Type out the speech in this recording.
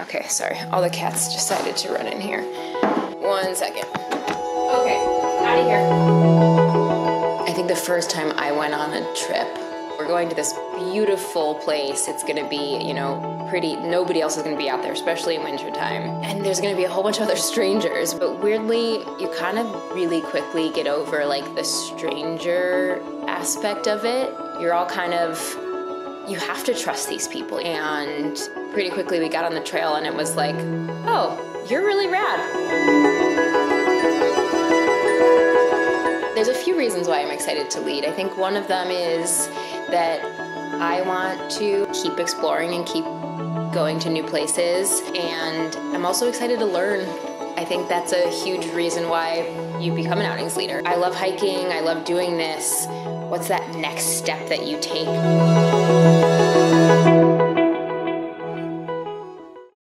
Okay, sorry. All the cats decided to run in here. One second. Okay, out of here. I think the first time I went on a trip, we're going to this beautiful place. It's gonna be, you know, pretty, nobody else is gonna be out there, especially in wintertime. And there's gonna be a whole bunch of other strangers. But weirdly, you kind of really quickly get over like the stranger aspect of it. You're all kind of you have to trust these people. And pretty quickly we got on the trail and it was like, oh, you're really rad. There's a few reasons why I'm excited to lead. I think one of them is that I want to keep exploring and keep going to new places. And I'm also excited to learn. I think that's a huge reason why you become an outings leader. I love hiking, I love doing this. What's that next step that you take?